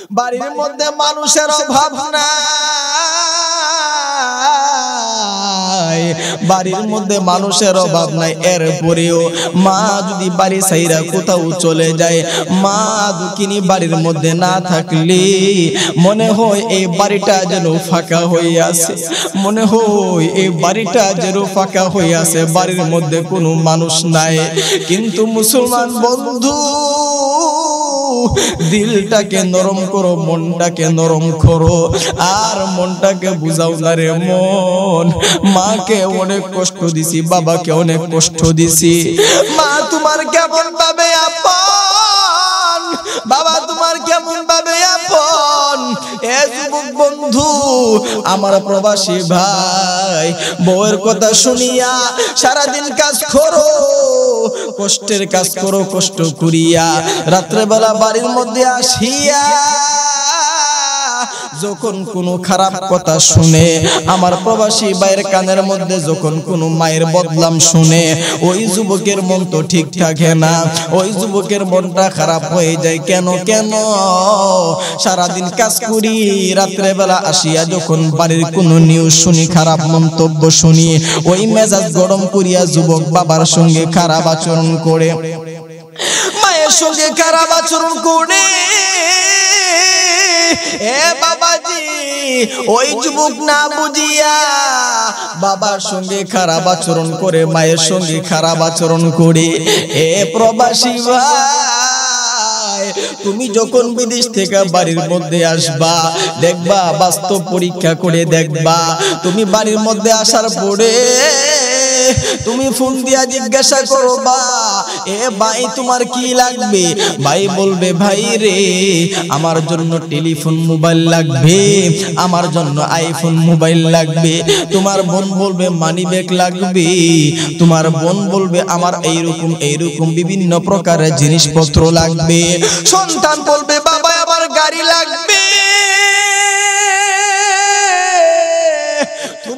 বাড়ির মধ্যে মানুষের অভাব নাই। বাড়ির মধ্যে মানুষের অভাব নাই। এরপরেও মা যদি বাড়ি সাইরা কোথাও চলে যায় মা দুকিনি বাড়ির মধ্যে না থাকলে মনে হয় এই বাড়িটা যেন ফাঁকা হয়ে আছে। মনে হয় এই বাড়িটা যেন ফাঁকা হয়ে আছে। বাড়ির মধ্যে কোনো মানুষ নাই। কিন্তু মুসলমান বন্ধু দিলটাকে নরম করো, মনটাকে নরম করো, আর মনটাকে বুঝাও না রে মন। মাকে অনেক কষ্ট দিছি, বাবাকে অনেক কষ্ট দিছি। মা, তোমার কেমন পাবে আপন? বাবা, তোমার কেমন পাবে আপন? এ বন্ধু, আমার প্রবাসী ভাই, বউয়ের কথা শুনিয়া সারাদিন কাজ করো, কষ্টের কাজ করো, কষ্ট করিয়া রাত্রেবেলা বাড়ির মধ্যে আসিয়া যখন কোনো খারাপ কথা শুনে, আমার প্রবাসী ভাইয়ের কানের মধ্যে যখন কোনো মায়ের বদলাম শুনে, ওই যুবকের মন তো ঠিক থাকে না, ওই যুবকের মনটা খারাপ হয়ে যায় কেন কেন? সারাদিন কাজ করি, রাত্রেবেলা আসিয়া যখন বাড়ির কোনো নিউজ শুনি, খারাপ মন্তব্য শুনি, ওই মেজাজ গরম করিয়া যুবক বাবার সঙ্গে খারাপ আচরণ করে। মায়ের সঙ্গে খারাপ আচরণ করে। এ বাবাজি, ওই যুবক না বুঝিয়া বাবার সঙ্গে খারাপ আচরণ করে, মায়ের সঙ্গে খারাপ আচরণ করে। এ প্রবাসী ভাই, তুমি যখন বিদেশ থেকে বাড়ির মধ্যে আসবা, দেখবা, বাস্তব পরীক্ষা করে দেখবা। তুমি বাড়ির মধ্যে আসার পরে তুমি ফোন দিয়া জিজ্ঞাসা করবা এ ভাই, তোমার কি লাগবে? ভাই বলবে, ভাই রে, আমার জন্য টেলিফোন মোবাইল লাগবে, আমার জন্য আইফোন মোবাইল লাগবে। তোমার বোন বলবে, মানি ব্যাগ লাগবে। তোমার বোন বলবে, আমার এইরকম এইরকম বিভিন্ন প্রকারের জিনিসপত্র লাগবে। সন্তান বলবে, বাবা, আমার গাড়ি লাগবে।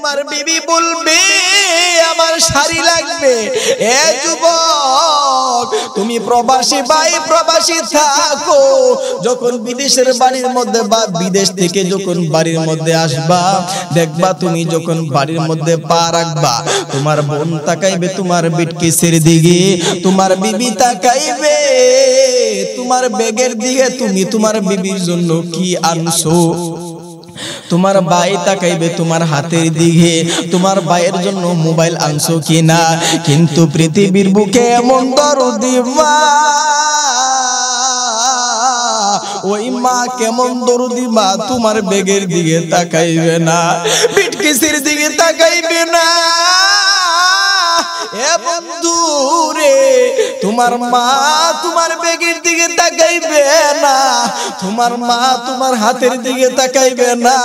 তোমার বিবি বলবে, আমার শাড়ি লাগবে। এ যুবক, তুমি প্রবাসী ভাই, প্রবাসী থাকো। যখন বিদেশের বাড়ির মধ্যে বা বিদেশ থেকে যখন বাড়ির মধ্যে আসবা, দেখবা তুমি যখন বাড়ির মধ্যে পা রাখবা, তোমার বোন তাকাইবে তোমার বিটকিসের দিকে, তোমার বিবি তাকাইবে, তোমার বেগের দিকে তুমি তোমার বিবির জন্য কি আনছো? তোমার ভাই তাকাইবে তোমার হাতের দিকে, তোমার ভাইয়ের জন্য মোবাইল আনছো কিনা? কিন্তু পৃথিবীর বুকে এমন দরদি মা। ওই মা কেমন দরদি মা, তোমার বেগের দিকে তাকাইবে না পিটকিসির দিকে তাকাইবে না। এ তোমার মা তোমার বেগের দিকে তাকাইবে না। তোমার মা তোমার হাতের দিকে তাকাইবে না।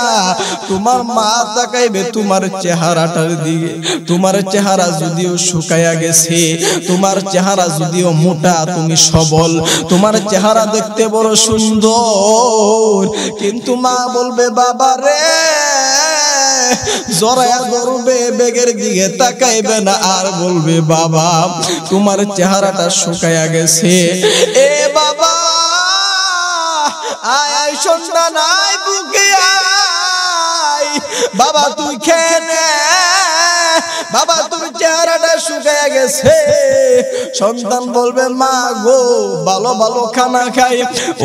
তোমার মা তাকাইবে তোমার চেহারাটার দিকে। তোমার চেহারা যদিও শুকায়া গেছে, তোমার চেহারা যদিও মোটা, তুমি সবল। তোমার চেহারা দেখতে বড় সুন্দর। কিন্তু মা বলবে বাবা রে জরায়া ধরবে বেগের দিকে তাকাইবে না, আর বলবে, বাবা, তোমার চেহারাটা শুকায়া গেছে। এ বাবা, আয় আয় সন্তান আয় বুকে বাবা, তুই খেয়ে বাবা, তোর চেহারাটা শুকায়া গেছে। সন্তান বলবে, মা গো, ভালো ভালো খানা খাই।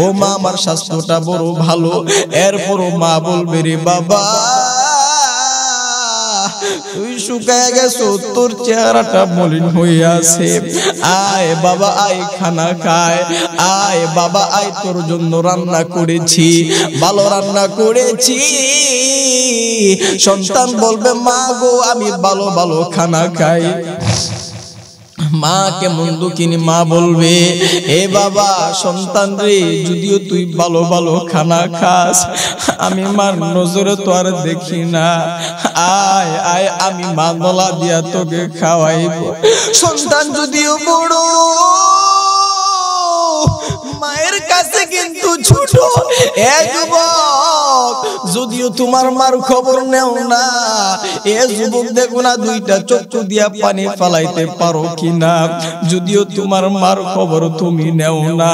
ও মা, আমার স্বাস্থ্যটা বড় ভালো। এরপরও মা বলবে, রে বাবা তুই শুকায় গেছো, তোর চেহারাটা মলিন হয়ে আছে। আয় বাবা, আয় খানা খায়। আয় বাবা, আয় তোর জন্য রান্না করেছি। ভালো রান্না করেছি। সন্তান বলবে, মা গো, আমি ভালো ভালো খানা খাই। মা কেমন দুঃখিনী মা বলবে, এ বাবা, সন্তান রে, যদিও তুই ভালো ভালো খানা খাস, আমি মার নজরে তো আর দেখি না। আয় আয়, আমি মা গলা দিয়া তোকে খাওয়াইব। সন্তান যদিও বড়, মায়ের কাছে কিন্তু ছোট এ যুবক যদিও তোমার মার খবর নেও না, এ যুবক দেখো না, দুইটা চক্ষু দিয়া পানি ফালাইতে পারো কিনা? যদিও তোমার মার খবর তুমি নেও না,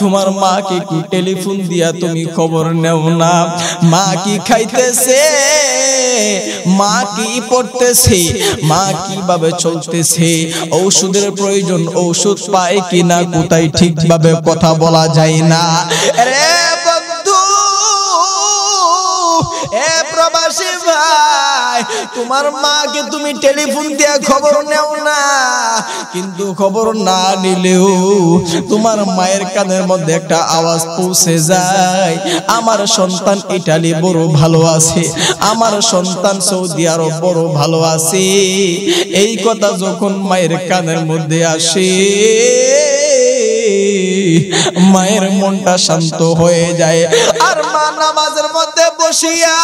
তোমার মাকে কি টেলিফোন দিয়া তুমি খবর নেও না? মা কি খাইতেছে? মা কি পড়তেছে? মা কীভাবে চলতেছে? ঔষধের প্রয়োজন ঔষধ পায় কিনা? কোথায় ঠিকভাবে কথা বলা যায় না? রে এ প্রবাসী ভাই, তোমার মাকে তুমি টেলিফোন দিয়ে খবর নেও না। কিন্তু খবর না নিলেও তোমার মায়ের কানের মধ্যে একটা আওয়াজ পৌঁছে যায়। আমার সন্তান ইটালি বড় ভালো আছে, আমার সন্তান সৌদি আরব বড় ভালো আছে। এই কথা যখন মায়ের কানের মধ্যে আসে মায়ের মনটা শান্ত হয়ে যায়। আর মা নামাজের মধ্যে বসিয়া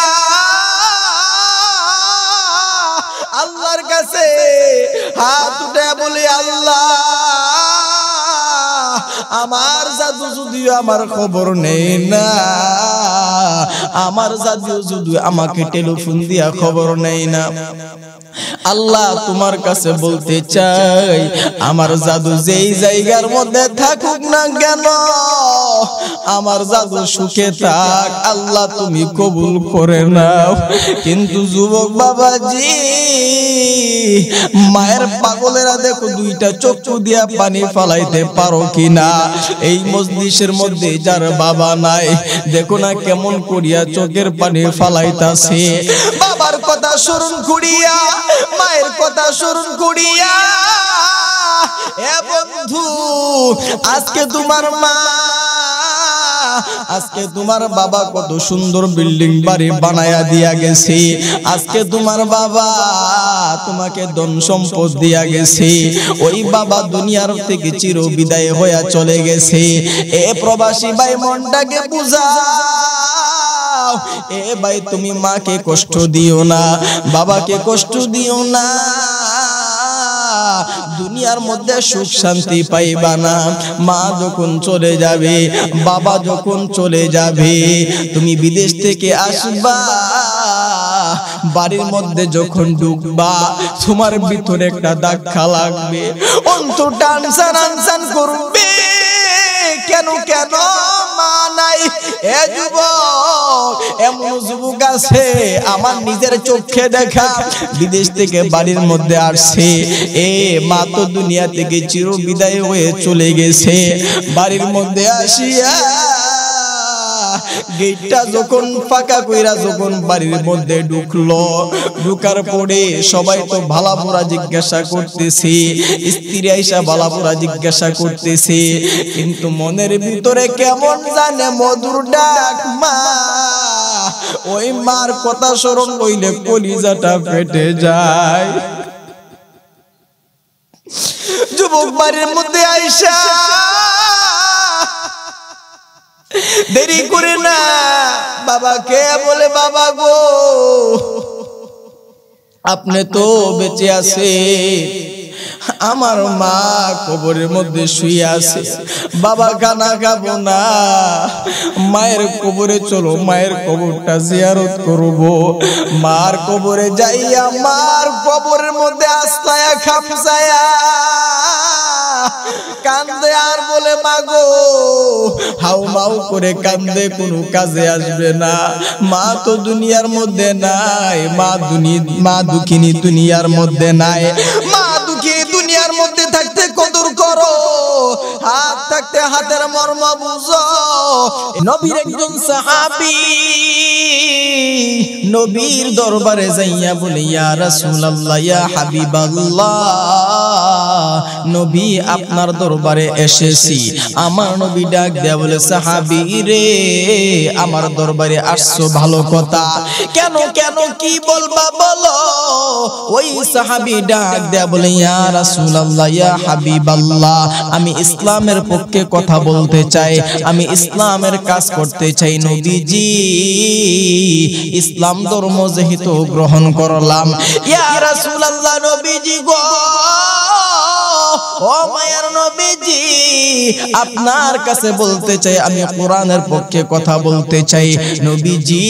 আল্লাহর কাছে হাত উঠে বলি, আল্লাহ আমার জাদু যদিও আমার খবর নেই না। আমার জাদু যদিও আমাকে টেলিফোন দিয়া খবর নেই না। আল্লাহ তোমার কাছে বলতে চাই, আমার জাদু যেই জায়গার মধ্যে থাকুক না কেন, আমার জাদু সুখে থাক, আল্লাহ তুমি কবুল করে নাও। কিন্তু যুবক বাবাজি, মায়ের পাগলেরা দেখো দুইটা চক্ষু দিয়া পানি ফালাইতে পারো কিনা? এই মজলিসের মধ্যে যার বাবা নাই, দেখো না কেমন করিয়া চোখের পানি ফালাইতাছে। বাবার কথা স্মরণ করিয়া মায়ের কথা স্মরণ করিয়া এ বন্ধু, আজকে তোমার মা আজকে তোমার বাবা কত সুন্দর বিল্ডিং বাড়ি বানায়া দিয়া গেছে। আজকে তোমার বাবা তোমাকে ধন সম্পদ দিয়া গেছে। ওই বাবা দুনিয়ার থেকে চির বিদায় হইয়া চলে গেছে। এ প্রবাসী ভাই মনটাকে বুঝাও। এ ভাই তুমি মাকে কষ্ট দিও না, বাবাকে কষ্ট দিও না। দুনিয়ার মধ্যে সুখ শান্তি পাইবা না। মা যখন চলে যাবে, বাবা যখন চলে যাবে, তুমি বিদেশ থেকে আসবা। বাড়ির মধ্যে যখন ঢুকবা, তোমার ভিতরে একটা ধাক্কা লাগবে। অন্তর টানসান আনসান করবে। কেন কেন? এ যুবক, এমন যুবক আছে, আমার নিজের চোখে দেখা, বিদেশ থেকে বাড়ির মধ্যে আসছে। এ মা তো দুনিয়া থেকে চির বিদায় হয়ে চলে গেছে। বাড়ির মধ্যে আসিয়া গেটটা যখন ফাঁকা কইরা যখন বাড়ির মধ্যে ঢুকলো, ঢুকার পরে সবাই তো ভালা পোড়া জিজ্ঞাসা করতেছে, স্ত্রী আইসা ভালা পোড়া জিজ্ঞাসা করতেছে, কিন্তু মনের ভিতরে কেমন জানে মধুর ডাক মা। ওই মার কথা স্মরণ কইলে কলিজাটা ফেটে যায়। যুবক বাড়ির মধ্যে আইসা দেরি করে না। বাবা কে বলে বাবা গো? আপনি তো বেঁচে আছে আমার মা কবরের মধ্যে শুয়ে আছে। বাবা খানা খাব না। মায়ের কবরে চলো মায়ের কবরটা জিয়ারত করব। মার কবরে যাইয়া মার কবরের মধ্যে আস্তায়া খাপ খামসায়া। কান্দে আর বলে, মাগো, হাউ মাউ করে কান্দে, কোনো কাজে আসবে না। মা তো দুনিয়ার মধ্যে নাই, মা দুনি, মা দুঃখিনী দুনিয়ার মধ্যে নাই। মা দুঃখিনী দুনিয়ার মধ্যে থাকতে কদর করো, হাত থাকতে হাতের মর্ম বুঝো। নবীর একজন সাহাবী, নবীর দরবারে যাইয়া বলে, ইয়া রাসূলুল্লাহ, ইয়া হাবিবাল্লাহ, নবী আপনার দরবারে এসেছি। আমার নবী ডাক দেয়া বলে, সাহাবী রে, আমার দরবারে আসছো ভালো কথা। কেন কেন, কি বলবা বলো? ওই সাহাবী ডাক দেয়া বলে, ইয়া রাসূলুল্লাহ ইয়া হাবিবাল্লাহ, আমি ইসলামের পক্ষে কথা বলতে চাই, আমি ইসলামের কাজ করতে চাই নবীজি। ইসলাম ধর্ম যেহেতু গ্রহণ করলাম, ইয়া রাসূলুল্লাহ নবীজি গো, ও নবীজি, আপনার কাছে বলতে চাই, আমি কোরআনের পক্ষে কথা বলতে চাই নবীজি।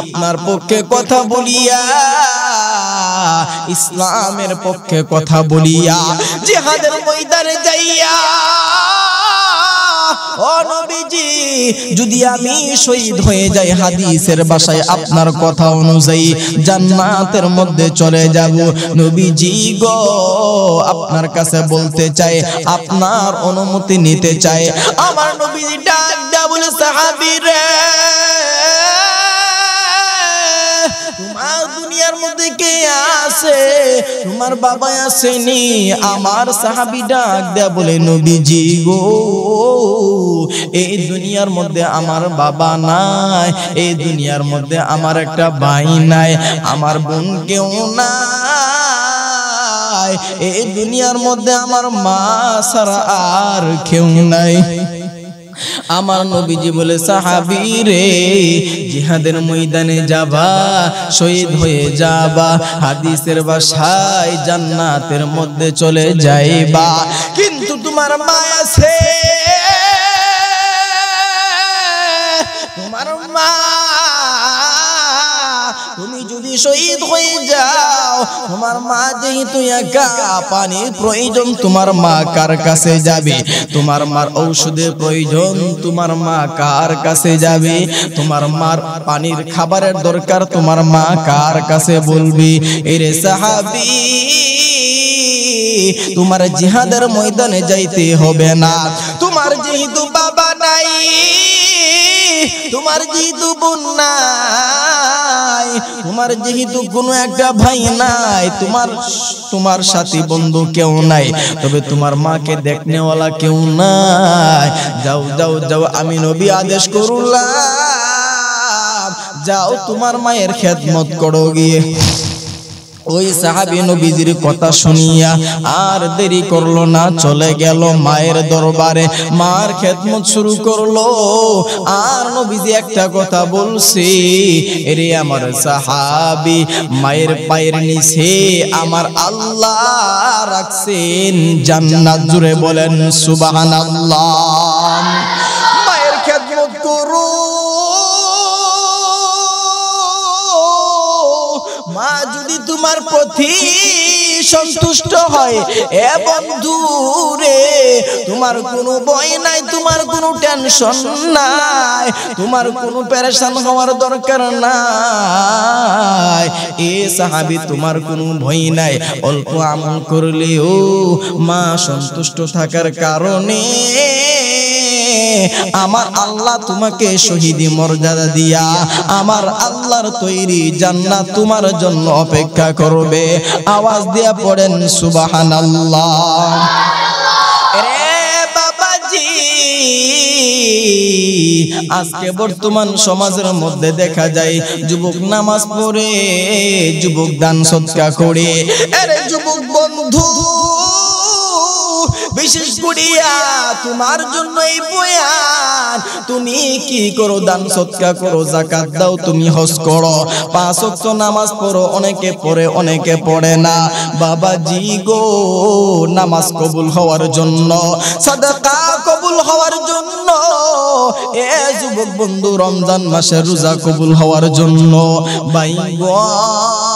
আপনার পক্ষে কথা বলিয়া ইসলামের পক্ষে কথা বলিয়া জিহাদের ময়দানে যাইয়া যদি আমি শহীদ হয়ে যাই হাদিসের বাসায়, আপনার কথা অনুযায়ী জান্নাতের মধ্যে চলে যাব। নবীজি গো, আপনার কাছে বলতে চাই, আপনার অনুমতি নিতে চাই। আমার নবীজি ডাক দেয়া বলে সাহাবী রে দুনিয়ার মধ্যে কে আছে? তোমার বাবা আসেনি, আমার সাহাবি ডাক দেয়া বলে, নবীজি গো, এই দুনিয়ার মধ্যে আমার বাবা নাই, এই দুনিয়ার মধ্যে আমার একটা ভাই নাই, আমার বোন কেউ নাই, এই দুনিয়ার মধ্যে আমার মা ছাড়া আর কেউ নাই। আমার নবীজি বলে, সাহাবি রে, জিহাদের ময়দানে যাবা, শহীদ হয়ে যাবা, হাদিসের বাসায় জান্নাতের মধ্যে চলে যাইবা। কিন্তু তোমার মা আছে, তোমার মা যদি শহীদ হয়ে যাও, তোমার মা যেহেতু একা, পানির প্রয়োজন তোমার মা কার কাছে যাবে? তোমার মার ঔষধের প্রয়োজন তোমার মা কার কাছে যাবে? তোমার মার পানির খাবারের দরকার তোমার মা কার কাছে বলবি? এরে সাহাবি, তোমার জিহাদের ময়দানে যাইতে হবে না। তোমার যেহেতু বাবা নাই, তোমার যেহেতু বোন নাই, তোমার যেহেতু কোনো একটা ভাই নাই, তোমার তোমার সাথী বন্ধু কেউ নাই, তবে তোমার মাকে দেখনেওয়ালা কেউ নাই। যাও যাও যাও, আমি নবী আদেশ করলাম, যাও তোমার মায়ের খেদমত করো গিয়ে। ওই সাহাবি নবীজির কথা শুনিয়া আর দেরি করল না, চলে গেল মায়ের দরবারে। মার খেদমত শুরু করল। আর নবীজি একটা কথা বলছি, এরে আমার সাহাবি, মায়ের পায়ের নিচে আমার আল্লাহ রাখছেন জান্নাত। জুড়ে বলেন, সুবহানাল্লাহ। মায়ের খেদমত করো। মা যদি তোমার প্রতি সন্তুষ্ট হয়। এ বন্ধু রে, তোমার কোনো ভয় নাই, তোমার কোনো টেনশন নাই, তোমার কোনো প্যারেশান হওয়ার দরকার নাই। এ সাহাবি, তোমার কোনো ভয় নাই, অল্প আমল করলেও মা সন্তুষ্ট থাকার কারণে আমার আল্লাহ তোমাকে শহীদি মর্যাদা দিয়া, আমার আল্লাহর তৈরি জান্নাত তোমার জন্য অপেক্ষা করবে। আওয়াজ দিয়া পড়েন সুবাহান রে আজকে বর্তমান সমাজের মধ্যে দেখা যায়, যুবক নামাজ পড়ে, যুবক দান সৎকা করে। আরে যুবক বন্ধু বিশেষ করিয়া তোমার জন্য এই বয়ান। তুমি কি করো? দান, সৎকা করো জাকাত দাও, তুমি হজ করো। পাঁচ ওয়াক্ত নামাজ পড়ো, অনেকে পড়ে অনেকে পড়ে না। বাবাজি গো, নামাজ কবুল হওয়ার জন্য, সাদাকা কবুল হওয়ার জন্য, এ যুবক বন্ধু রমজান মাসে রোজা কবুল হওয়ার জন্য। গো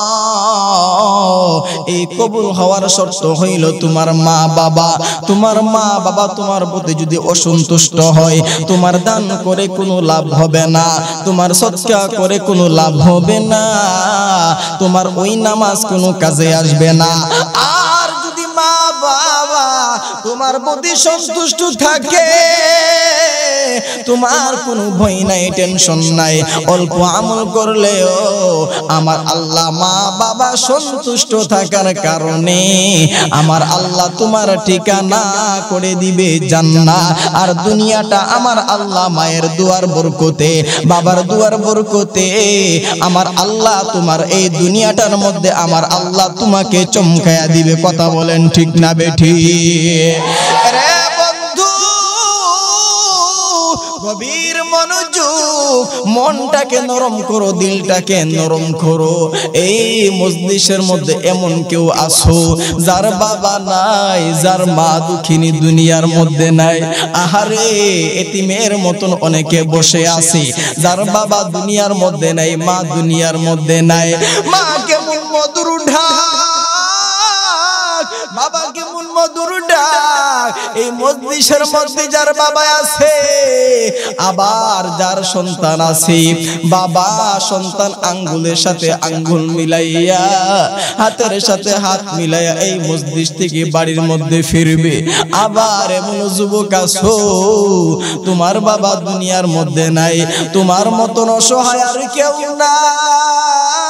এই কবুল হওয়ার শর্ত হইল তোমার মা বাবা। তোমার মা বাবা তোমার প্রতি যদি অসন্তুষ্ট হয়, তোমার দান করে কোনো লাভ হবে না, তোমার সৎকা করে কোনো লাভ হবে না, তোমার ওই নামাজ কোনো কাজে আসবে না। আর যদি মা বাবা তোমার প্রতি সন্তুষ্ট থাকে তোমার কোনো ভয় নাই টেনশন নাই। অল্প আমল করলেও আমার আল্লাহ মা বাবা সন্তুষ্ট থাকার কারণে আমার আল্লাহ তোমার ঠিকানা করে দিবে জান্না আর দুনিয়াটা আমার আল্লাহ মায়ের দুয়ার বরকতে, বাবার দুয়ার বরকতে আমার আল্লাহ তোমার এই দুনিয়াটার মধ্যে আমার আল্লাহ তোমাকে চমকায়া দিবে। কথা বলেন ঠিক না বেঠি গভীর মনোযোগ, মনটাকে নরম করো, দিলটাকে নরম করো। এই মজলিসের মধ্যে এমন কেউ আসো যার বাবা নাই, যার মা দুঃখিনী দুনিয়ার মধ্যে নাই। আহারে, এতিমের মতন অনেকে বসে আছে যার বাবা দুনিয়ার মধ্যে নাই, মা দুনিয়ার মধ্যে নাই। মা কেমন মধুর ঢাক, বাবা কেমন মধুর ডাক এই মজলিসের মধ্যে যার বাবা আছে, আবার যার সন্তান আছে, বাবা সন্তান আঙ্গুলের সাথে আঙ্গুল মিলাইয়া, হাতের সাথে হাত মিলাইয়া এই মজলিস থেকে বাড়ির মধ্যে ফিরবে। আবার এমন যুবক আছো, তোমার বাবা দুনিয়ার মধ্যে নাই, তোমার মতন অসহায় আর কেউ নাই।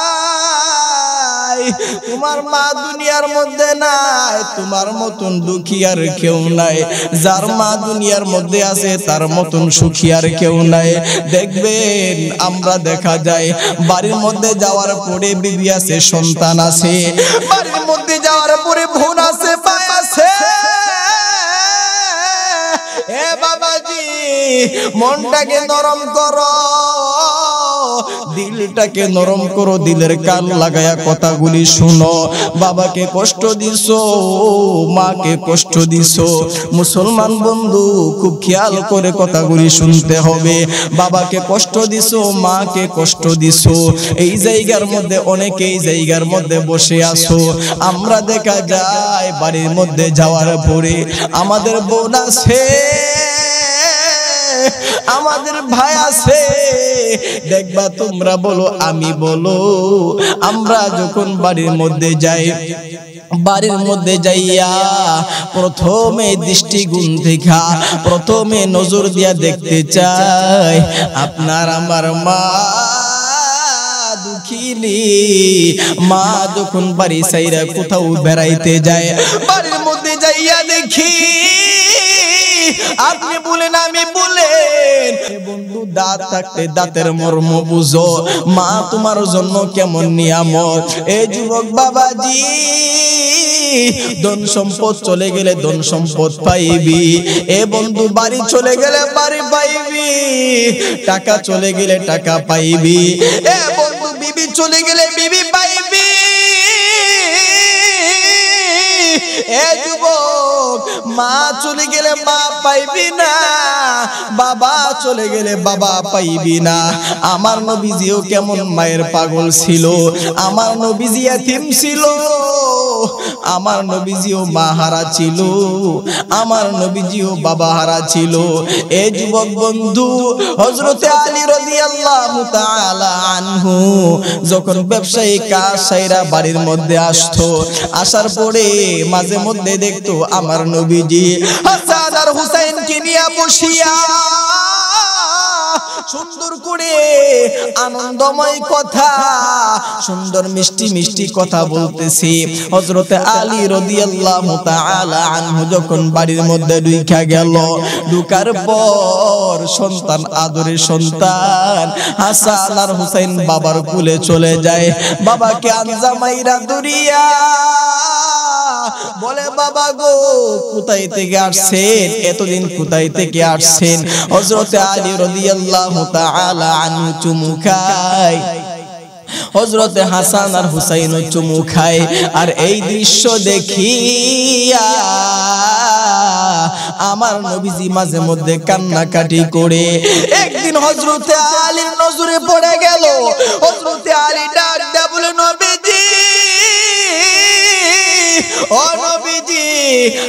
তোমার মা দুনিয়ার মধ্যে নাই, তোমার মতন দুঃখী আর কেউ নাই। যার মা দুনিয়ার মধ্যে আছে, তার মতন সুখী আর কেউ নাই। দেখবেন, আমরা দেখা যায়, বাড়ির মধ্যে যাওয়ার পরে বিবি আছে, সন্তান আছে। বাড়ির মধ্যে যাওয়ার পরে বোন আছে, ভাই আছে। এ বাবাজি, মনটাকে নরম করো। দিলটাকে নরম করো, দিলের কান লাগায়া কথাগুলি শুনো। বাবাকে কষ্ট দিছো, মাকে কষ্ট দিছো। মুসলমান বন্ধু, খুব খেয়াল করে কথাগুলি শুনতে হবে। বাবাকে কষ্ট দিছো, মাকে কষ্ট দিছো। এই জায়গার মধ্যে, অনেকে এই জায়গার মধ্যে বসে আছো। আমরা দেখা যায় বাড়ির মধ্যে যাওয়ার পরে আমাদের বোন আছে। আমাদের ভাই আছে। দেখবা তোমরা বলো, আমি বলো। আমরা যখন বাড়ির মধ্যে যাই, বাড়ির মধ্যে যাইয়া প্রথমে দৃষ্টিগুণ দেখা, প্রথমে নজর দিয়া দেখতে চাই, আপনার আমার মা দুঃখিনী। মা যখন বাড়ি সাইরা কোথাও বেড়াইতে যায়, বাড়ির মধ্যে যাইয়া দেখি আপনি বলেন, আমি বলেন। বন্ধু, দাঁত থাকতে দাঁতের মর্ম বুঝো। মা, তোমার জন্য কেমন নিয়ামত? এ যুবক বাবাজি, ধন সম্পদ চলে গেলে ধন সম্পদ পাইবি। এ বন্ধু, বাড়ি চলে গেলে বাড়ি পাইবি। টাকা চলে গেলে টাকা পাইবি। এ বন্ধু, বিবি চলে গেলে বিবি পাইবি। এ যুবক মা চলে গেলে মা পাইবি না, বাবা চলে গেলে বাবা পাইবি না। আমার নবীজিও কেমন মায়ের পাগল ছিল, আমার নবীজি এতিম ছিল, আমার নবীজিও মা হারা ছিল, আমার নবীজিও বাবা হারা ছিল। এ যুবক বন্ধু হজরতে আলী রাদিয়াল্লাহু তাআলা আনহু যখন ব্যবসায়ী কাজ সাইরা বাড়ির মধ্যে আসতো, আসার পরে মাঝে মধ্যে দেখতো আমার নবীজি হাসান আর হুসাইনকে নিয়ে বসিয়া সুন্দর করে আনন্দময় কথা, সুন্দর মিষ্টি মিষ্টি কথা বলতেছি। হযরতে আলী রাদিয়াল্লাহু তাআলা আনহু যখন বাড়ির মধ্যে ঢুকা গেল, ঢুকার পর সন্তান, আদরের সন্তান, হাসান আর হুসাইন বাবার কুলে চলে যায়। বাবাকে আনজামাইরা দুরিয়া বলে, বাবা গো, কোথায় থেকে আসছেন? এতদিন কোথায় থেকে আসছেন? হযরতে আলী রাদিয়াল্লাহু তাআলা আনহু চুমু খায়। হজরতে হাসান আর হুসাইন চুমু খায়। আর এই দৃশ্য দেখিয়া আমার নবীজি মাঝে মধ্যে কান্নাকাটি করে। একদিন হজরতে আলীর নজরে পড়ে গেল। হজরতে আলী ডাক ও নবীজি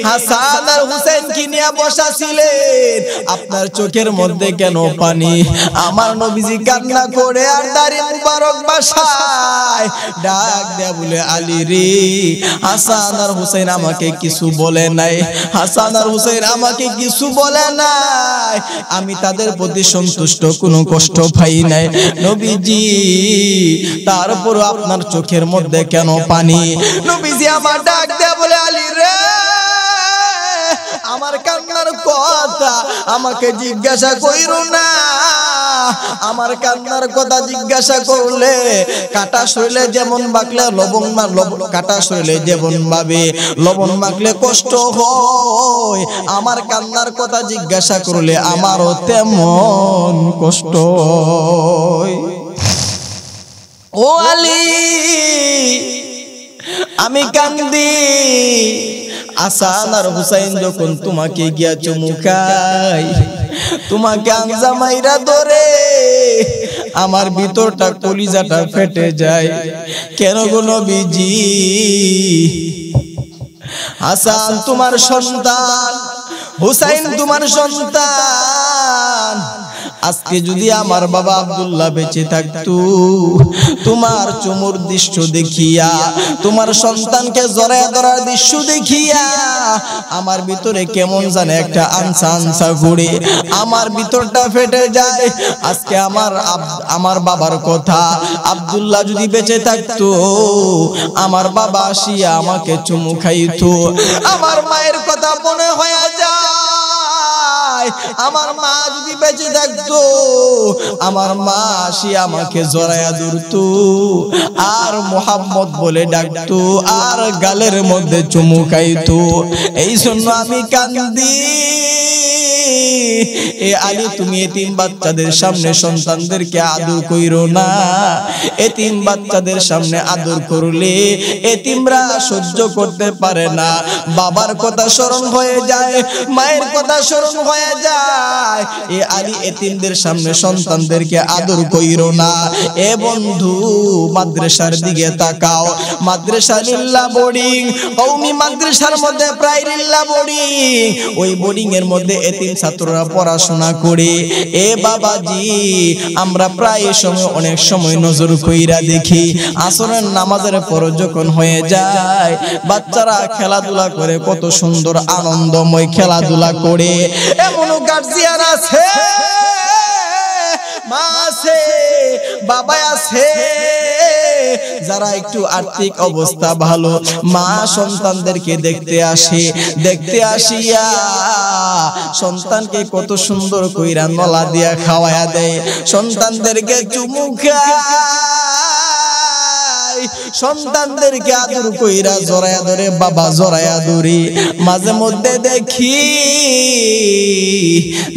হাসান আর হুসেন কি নিয়ে বসা ছিলেন আপনার চোখের মধ্যে কেন পানি? আমার নবীজি কান্না করে আর দাড়ি মুবারক বাসায় ডাক দেয়া বলে, আলী রে, হাসান আর হুসেন আমাকে কিছু বলে নাই। হাসান আর হুসেন আমাকে কিছু বলে নাই। আমি তাদের প্রতি সন্তুষ্ট, কোনো কষ্ট পাই নাই। নবীজি তারপর আপনার চোখের মধ্যে কেন পানি? নবীজি আমার ডাক দেয়া বলে, আলী রে আমার কান্নার কথা আমাকে জিজ্ঞাসা কইরো না। আমার কান্নার কথা জিজ্ঞাসা করলে কাটা শরীরে যেমন বাকলে লবণ লবণ কাটা শরীরে যেমন ভাবে লবণ মাখলে কষ্ট হয়। আমার কান্নার কথা জিজ্ঞাসা করলে আমারও তেমন কষ্ট হয়। ও আলী, আমি কান্দি। আসান আর হুসাইন যখন তোমাকে গিয়া চুমুকাই তোমাকে আঞ্জামাইরা ধরে আমার ভিতরটা কলিজাটা ফেটে যায়। কেন গো নবীজি? হাসান তোমার সন্তান হুসাইন তোমার সন্তান। আজকে যদি আমার বাবা আব্দুল্লাহ বেঁচে থাকতো, তোমার চুমুর দৃশ্য দেখিয়া, তোমার সন্তানকে জড়ায় ধরার দৃশ্য দেখিয়া, আমার ভিতরে কেমন জানে একটা আনসা আনসা ঘুরে, আমার ভিতরটা ফেটে যায়। আজকে আমার আমার বাবার কথা, আব্দুল্লাহ যদি বেঁচে থাকতো, আমার বাবা আসিয়া আমাকে চুমু খাইতো। আমার মায়ের কথা মনে হয়ে যায়। আমার মা যদি বেঁচে থাকতো, আমার মা আসি আমাকে জড়াইয়া ধরতো, আর মোহাম্মদ বলে ডাকতো, আর গালের মধ্যে চুমু খাইতো। এই জন্য আমি কান্দি। এ আলী, তুমি এতিম বাচ্চাদের সামনে সন্তানদেরকে আদর কইরো না। এতিম বাচ্চাদের সামনে আদর করলে এতিমরা সহ্য করতে পারে না। বাবার কথা স্মরণ হয়ে যায়, মায়ের কথা স্মরণ হয়ে যায়। এ আলী এতিমদের সামনে সন্তানদেরকে আদর কইরো না। এ বন্ধু, মাদ্রাসার দিকে তাকাও। মাদ্রাসা লিল্লা বোর্ডিং। মাদ্রাসার মধ্যে প্রায় লিল্লা বোর্ডিং। ওই বোর্ডিং এর মধ্যে এতিম ছাত্ররা পড়াশোনা করে। এ বাবাজি, আমরা প্রায় সময় অনেক সময় নজর কইরা দেখি। আসরের নামাজের পর যখন হয়ে যায়, বাচ্চারা খেলাধুলা করে কত সুন্দর আনন্দময় খেলাধুলা করে। এমন গার্জিয়ান আছে? মা আছে বাবা আছে। যারা একটু আর্থিক অবস্থা ভালো, মা সন্তানদেরকে দেখতে আসে, দেখতে আসিয়া সন্তানকে কত সুন্দর কইরা নলা দিয়া খাওয়ায়া দেয়। সন্তানদেরকে চুমু খায়। সন্তানদেরকে আদর কইরা জড়ায়া ধরে, বাবা জড়ায়া ধরে। মাঝে মধ্যে দেখি,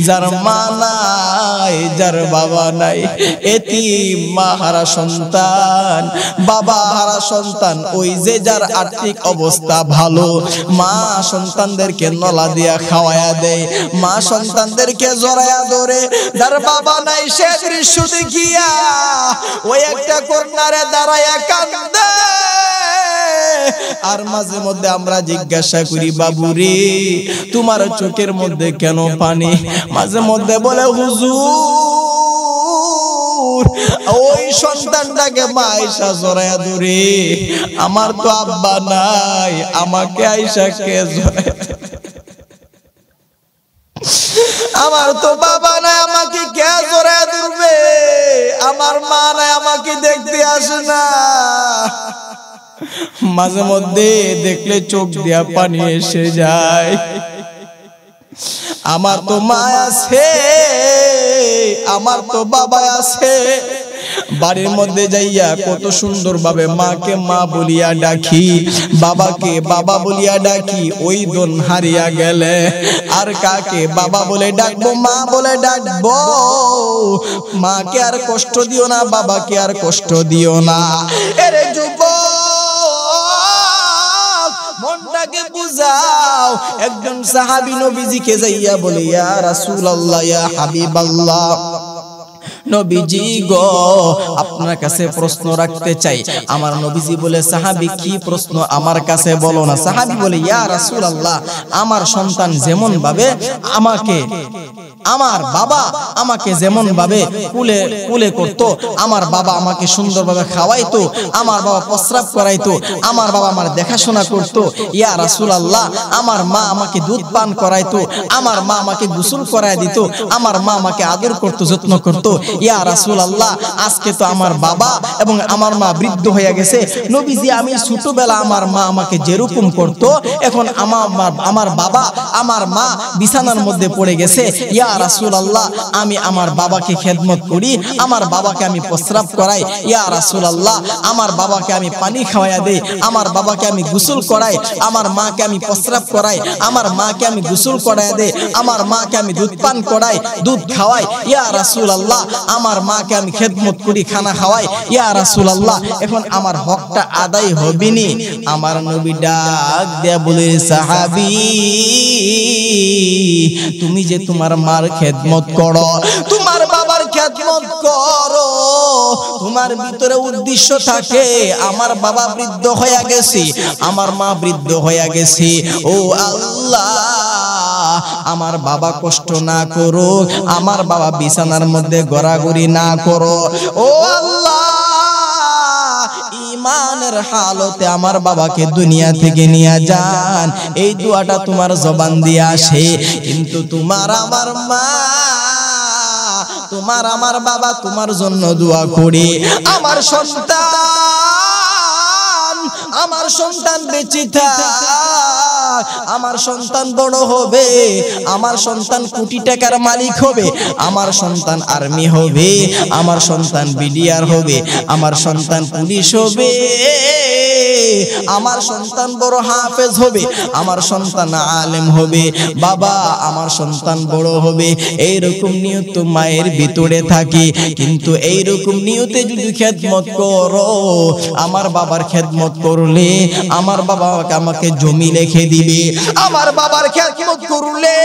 যার মা নাই, যার বাবা নাই। এটি মা হারা সন্তান, বাবা হারা সন্তান, ওই যে যার আর্থিক অবস্থা ভালো, মা সন্তানদেরকে নলা দিয়া খাওয়ায়া দেয়, মা সন্তানদেরকে জড়ায়া ধরে। যার বাবা নাই, সে দৃশ্য দেখিয়া, ওই একটা কর্নারে দাঁড়ায়া আর মাঝে মধ্যে আমরা জিজ্ঞাসা করি বাবু রে তোমার চোখের মধ্যে কেন পানি? মাঝে মধ্যে বলে, হুজুর, ওই সন্তানটাকে মা আইসা জড়ায়া ধরে। আমার তো আব্বা নাই, আমাকে আইসা কে জড়ায়া আমার তো বাবা নাই, আমাকে কে ধরবে আমার মা নাই আমাকে দেখতে আসে না। মাঝে মধ্যে দেখলে চোখ দিয়া পানি এসে যায়। আমার তো মা আছে, আমার তো বাবা আছে। বাড়ির মধ্যে যাইয়া কত সুন্দর ভাবে মাকে মা বলিয়া ডাকি, বাবাকে বাবা বলিয়া ডাকি, ওই দন হারিয়া গেলে। আর কাকে বাবা বলে ডাকবো, মা বলে ডাকবো। মাকে আর কষ্ট দিও না, বাবাকে আর কষ্ট দিও না। এরে যুবক, মনটাকে বুঝাও। একজন সাহাবী নবীজিকে যাইয়া বলে, ইয়া রাসূলুল্লাহ, ইয়া হাবিবাল্লাহ। আমার সন্তান যেমন ভাবে আমাকে, আমার বাবা আমাকে যেমন ভাবে কুলে কুলে করতো, আমার বাবা আমাকে সুন্দরভাবে খাওয়াইতো, আমার বাবা প্রস্রাব করাইতো, আমার বাবা আমার দেখাশোনা করতো, ইয়া রাসুল আল্লাহ আমার মা আমাকে দুধ পান করাইতো, আমার মা আমাকে গোসল করাই দিত, আমার মা আমাকে আদর করতো, যত্ন করতো ইয়া রাসূলুল্লাহ, আজকে তো আমার বাবা এবং আমার মা বৃদ্ধ হয়ে গেছে। নবীজি, আমি ছোটবেলা আমার মা আমাকে যেরকম করত, এখন আমার আমার বাবা আমার মা বিছানার মধ্যে পড়ে গেছে। ইয়া রাসূলুল্লাহ, আমি আমার বাবাকে খেদমত করি, আমার বাবাকে আমি প্রস্রাব করাই। ইয়া রাসূলুল্লাহ, আমার বাবাকে আমি পানি খাওয়াইয়া দেই, আমার বাবাকে আমি গোসল করাই, আমার মাকে আমি প্রস্রাব করাই, আমার মাকে আমি গোসল করাই দেই, আমার মাকে আমি দুধ পান করাই, দুধ খাওয়াই। ইয়া রাসূলুল্লাহ আমার মাকে আমি খেদমত করি, খানা খাওয়াই। ইয়া রাসূলুল্লাহ, এখন আমার হকটা আদায় হবেনি। আমার নবী ডাক দেয়া বলে, সাহাবি, তুমি যে তোমার মার খেদমত করো, তোমার বাবার খেদমত করো, তোমার ভিতরে উদ্দেশ্য থাকে, আমার বাবা বৃদ্ধ হয়ে গেছে, আমার মা বৃদ্ধ হয়ে গেছে। ও আল্লাহ আমার বাবা কষ্ট না করো, আমার বাবা বিছানার মধ্যে গড়াগড়ি না করো। ও আল্লাহ, ইমানের হালতে আমার বাবাকে দুনিয়া থেকে নিয়ে যান। এই দোয়াটা তোমার জবান দিয়ে আসে। কিন্তু তোমার আমার মা, তোমার আমার বাবা তোমার জন্য দোয়া করি। আমার সন্তান আমার সন্তান বেঁচে থাক। আমার সন্তান বড় হবে, আমার সন্তান কোটি টাকার মালিক হবে, আমার সন্তান আর্মি হবে, আমার সন্তান বিডিআর হবে, আমার সন্তান পুলিশ হবে। আমার সন্তান বড় হাফেজ হবে, আমার সন্তান আলেম হবে, বাবা আমার সন্তান বড় হবে, এইরকম নিয়ত মায়ের ভিতরে থাকে, কিন্তু এইরকম নিয়তে যদি খেদমত করো, আমার বাবার খেদমত করলে, আমার বাবা আমাকে জমি রেখে দিবে, আমার বাবার খেদমত করলে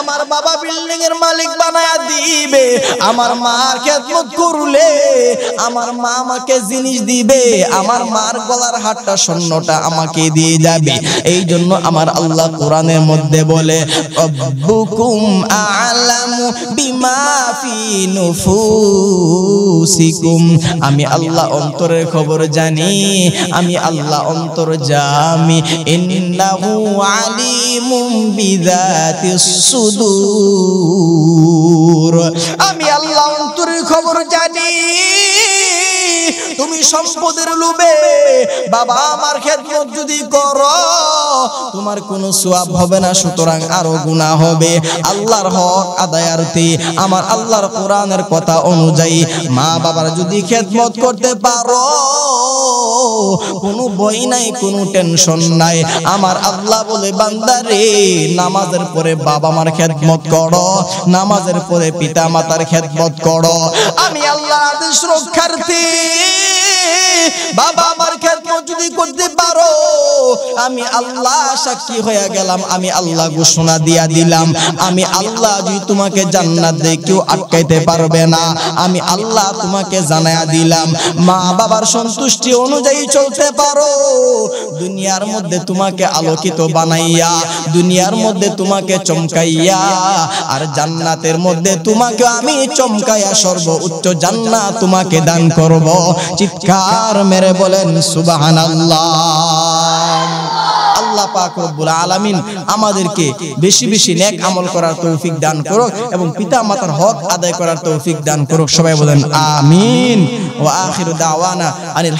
আমার বাবা বিল্ডিং এর মালিক বানায় দিবে। আমার মার খেদমত করলে, আমার মা আমাকে জিনিস দিবে। আমার মার গলার হাটটা স্বর্ণটা আমাকে দিয়ে যাবে। এই জন্য আমার আল্লাহ কোরআনের মধ্যে বলে, রব্বুকুম আলামু বিমা ফি নুফুসিকুম। আমি আল্লাহ অন্তরের খবর জানি, আমি আল্লাহ অন্তর জামি। ইন্নাহু আলিমুম বিযাতিস সুদূর। আমি আল্লাহ অন্তরের খবর জানি। তুমি সম্পদের লোভে, বাবা আমার খেদমত যদি করো, তোমার কোনো সোয়াব হবে না, সুতরাং আরও গুণা হবে। আল্লাহর হক আদায়ার্থে আমার আল্লাহর কোরআনের কথা অনুযায়ী মা বাবার যদি খেদমত করতে পারো, কোনো বই নাই, কোনো টেনশন নাই। আমার আল্লাহ বলে, বান্দারে, নামাজের পরে বাবা মার খেদমত করো, নামাজের পরে পিতা মাতার খেদমত করো। আমি আল্লাহ আদেশ রক্ষার্থী বাবা আমার খেদমত যদি করতে পারো, আমি আল্লাহ সাক্ষী হয়ে গেলাম, আমি আল্লাহ ঘোষণা দিয়া দিলাম। আমি আল্লাহ যদি তোমাকে জান্নাত দেই কেউ আটকাইতে পারবে না, আমি আল্লাহ তোমাকে জানায়া দিলাম। মা বাবার সন্তুষ্টি অনুযায়ী চলতে পারো। দুনিয়ার মধ্যে তোমাকে আলোকিত বানাইয়া, দুনিয়ার মধ্যে তোমাকে চমকাইয়া, আর জান্নাতের মধ্যে তোমাকে আমি চমকাইয়া সর্ব উচ্চ জান্নাত তোমাকে দান করব। চিৎকার মেরে বলেন সুবাহান আল্লাহ আমাদেরকে বেশি বেশি নেক আমল করার তৌফিক দান করুক এবং পিতা মাতার হক আদায় করার তৌফিক দান করুক। সবাই বলেন, আমিন। দাওয়ানা আনিল